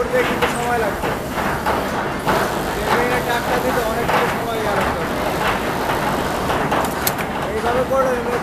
করতে কিন্তু সময় লাগবে। টাকা দিতে অনেকটা সময় এইভাবে করে